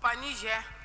Panizie!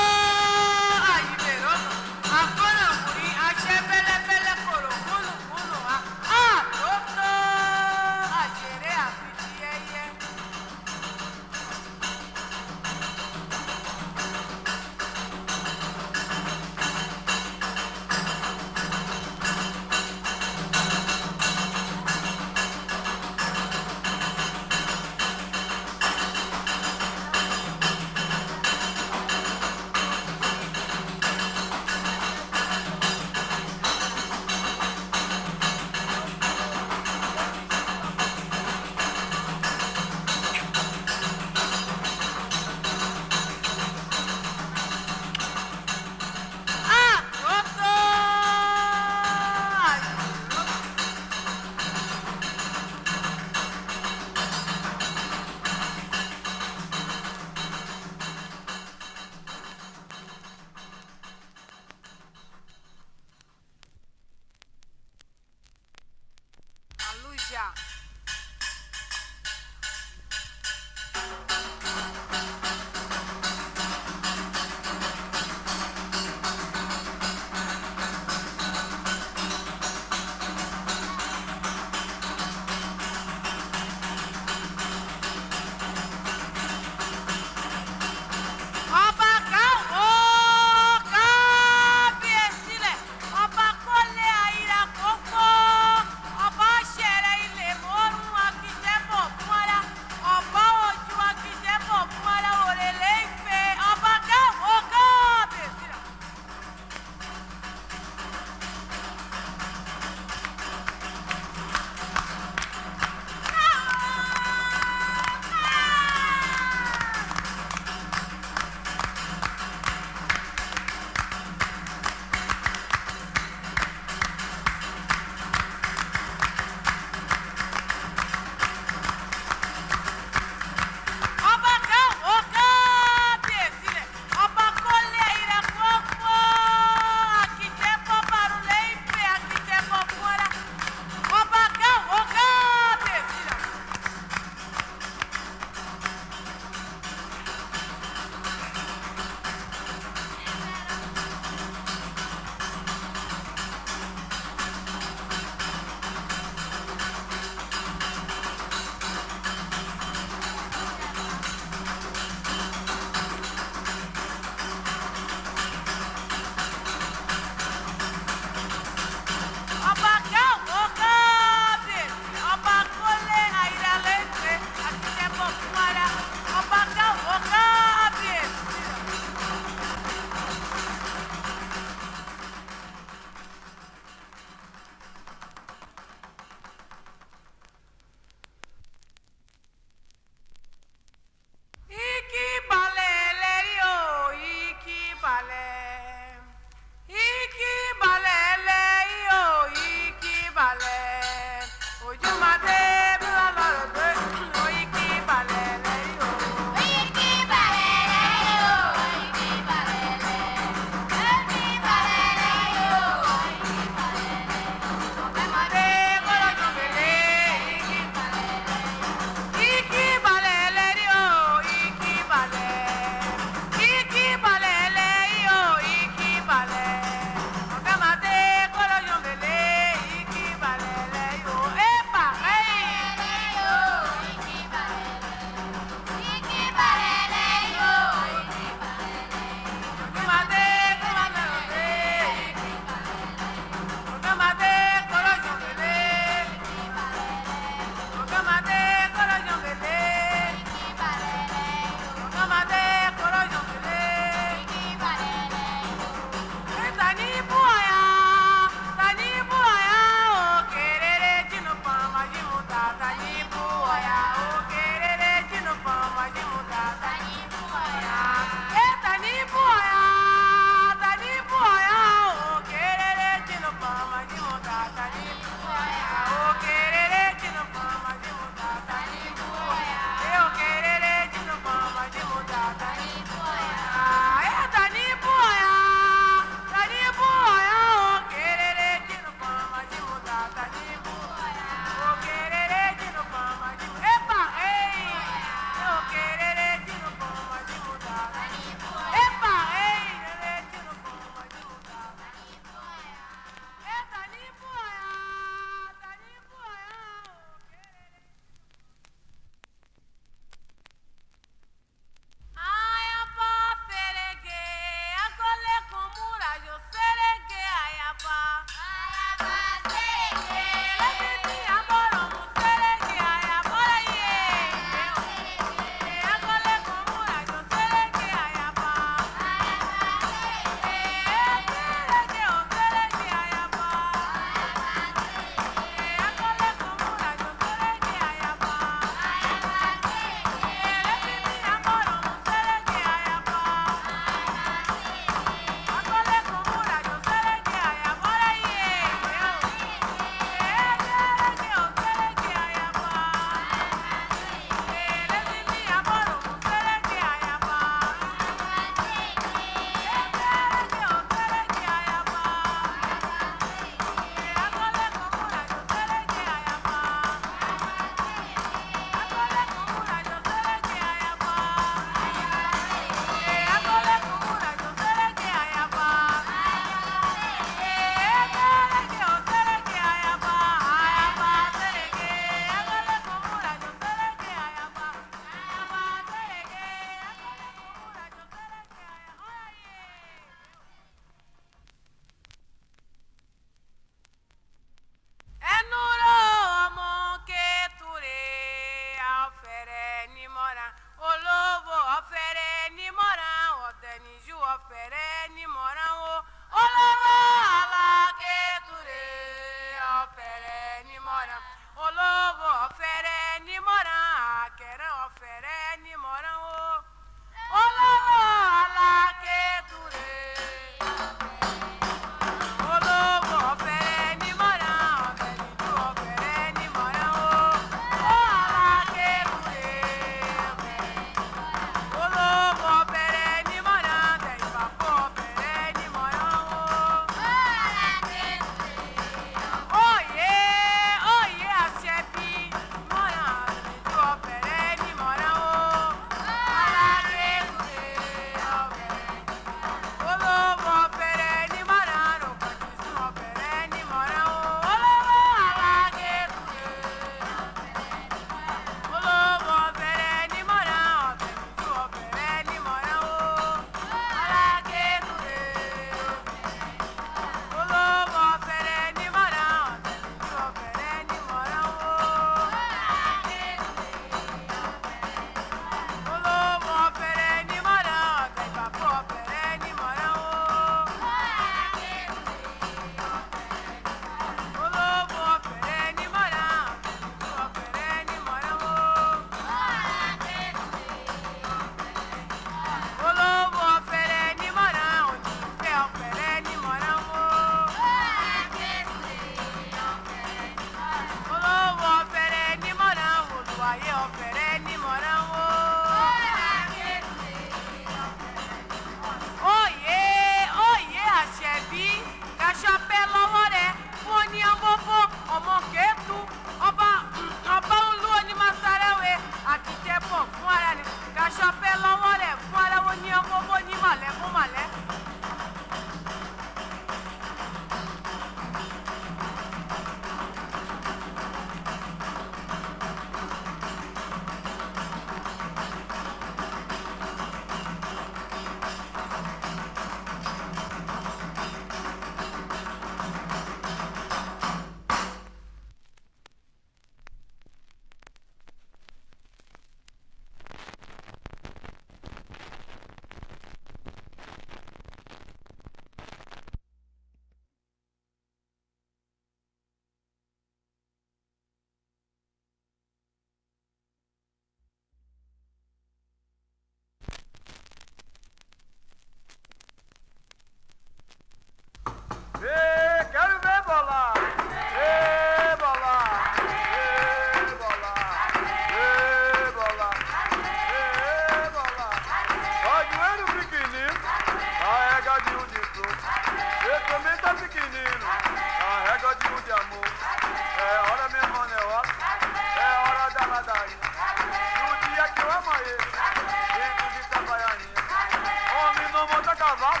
cavalo,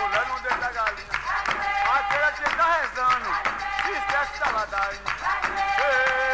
mulher não da galinha. Aquela que tá rezando, esquece da ladainha. Ei,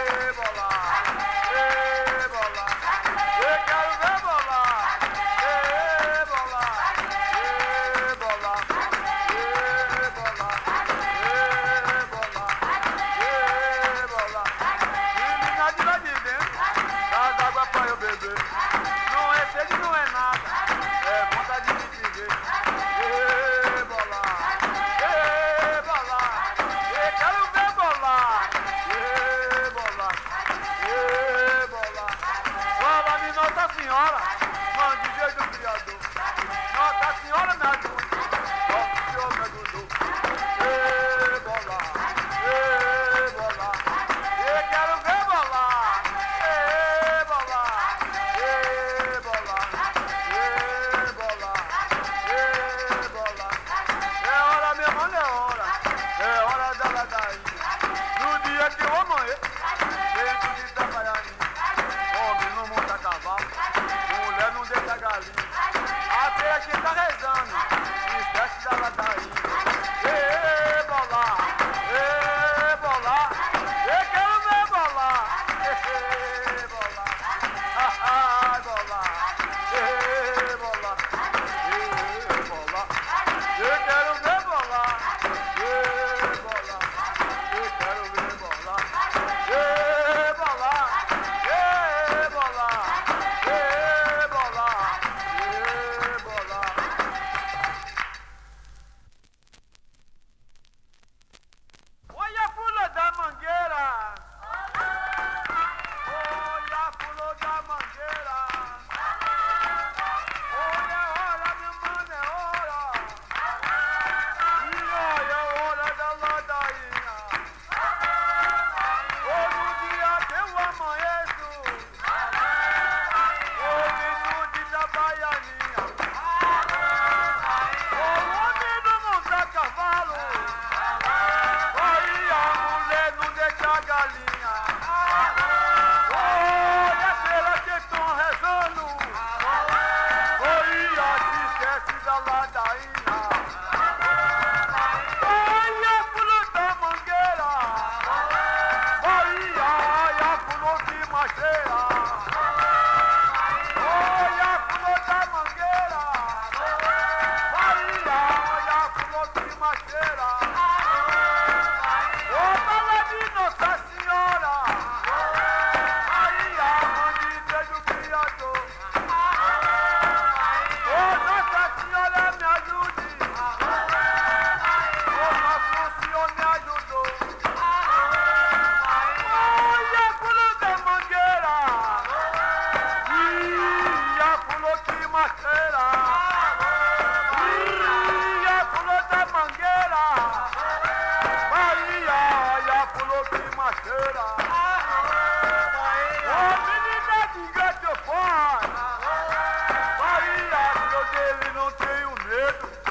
Mangueira!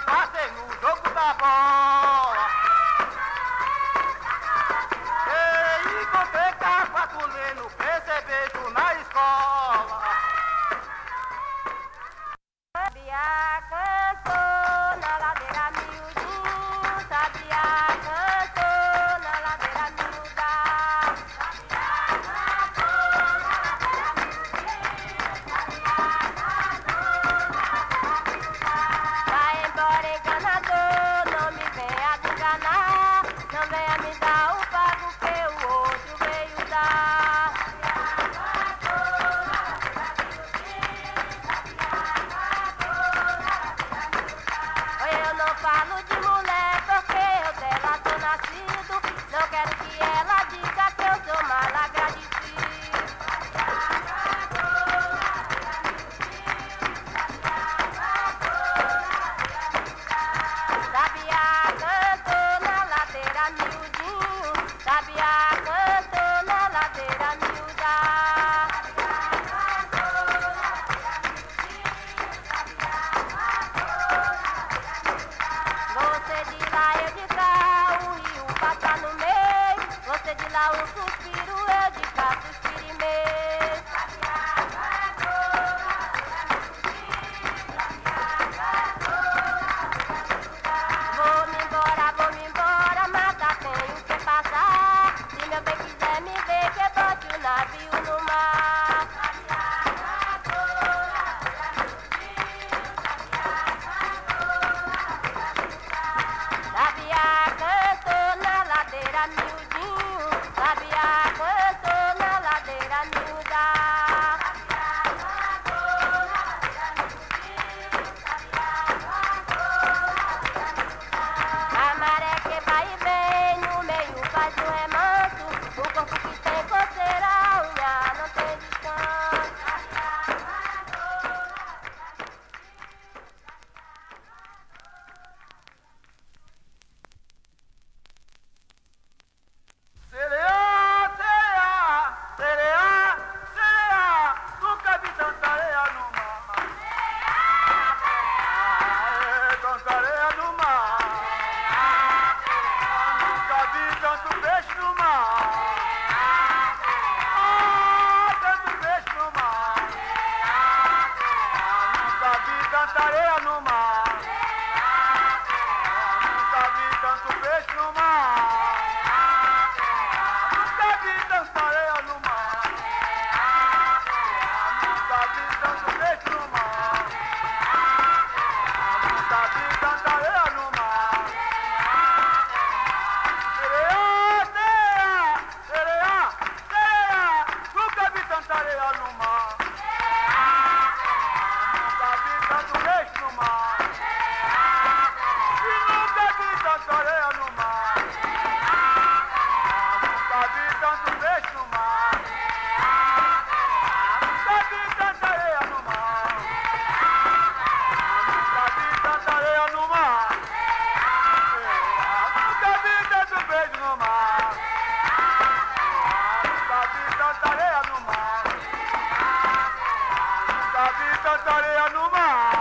Passei no jogo da bola. Areia no mar.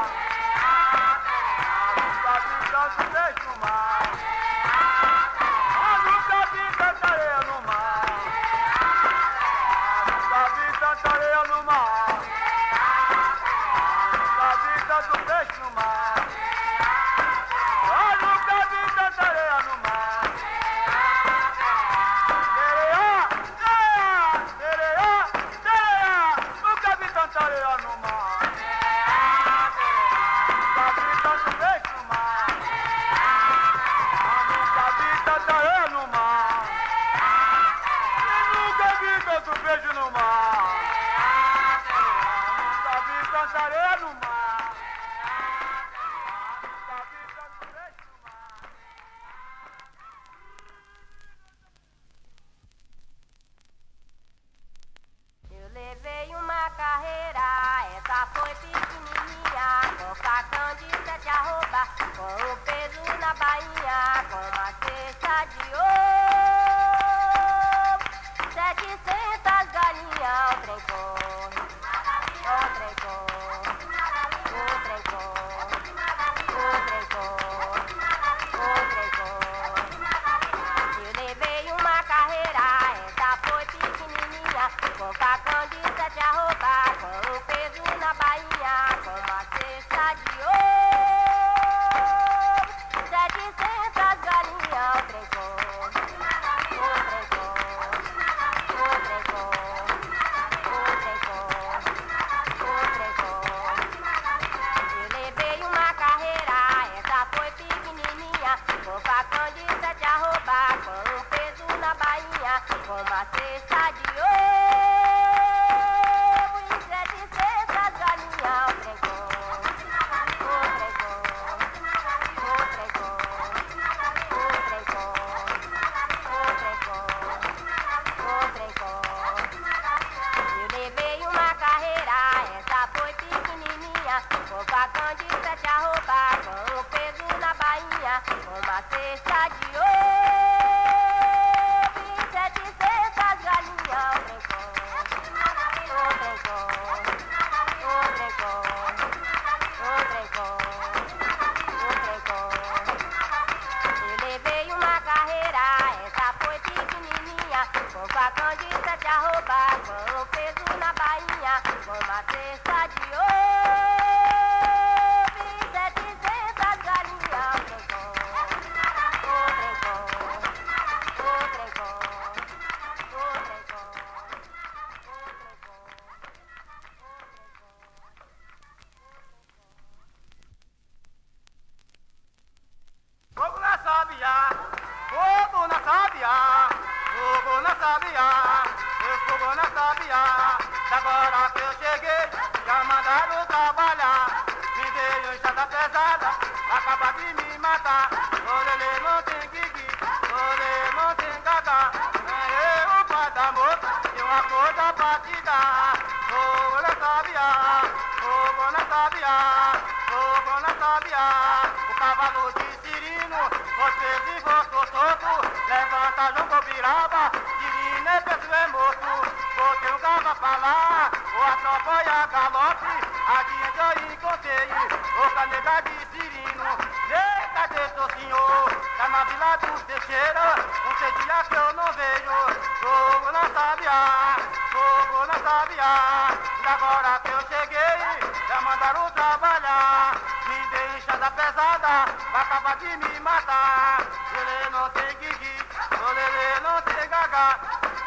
E te dar. Fogo na sabia, fogo na sabia, fogo. O cavalo de Cirino, você se voltou solto. Levanta, João Cobiraba, Cirino é peso é morto. Botei um gava pra lá, o atrapalha galope. Adiante eu encontrei o canega de na vila do Teixeira, não sei dia que eu não vejo. Fogo na sabia, fogo na sabia. E agora que eu cheguei, já mandaram trabalhar. Me dei enxada pesada, vai acabar de me matar. Ele não tem guigui, ele não tem gaga.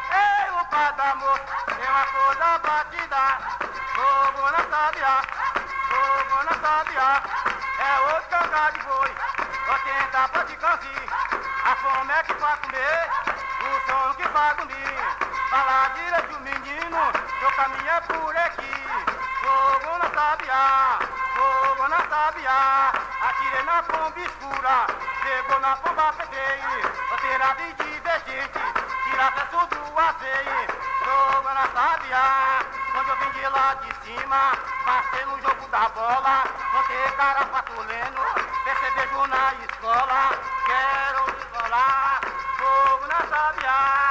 Ei, o pai da moça, tem uma coisa pra te dar. Fogo na sabia, fogo na sabia. É de boi, vou tentar pra te conseguir. A fome é que faz comer, o sono que faz dormir. Fala direito, menino, meu caminho é por aqui. Fogo na sabia, fogo na sabia. Atirei na pomba escura, pegou na pomba peguei. Roteira de divergente, tira verso do azeite. Fogo na sabia, quando eu vim de lá de cima, passei no jogo da bola. Contei cara patuleno, percebejo na escola. Quero escolar, fogo na sabia,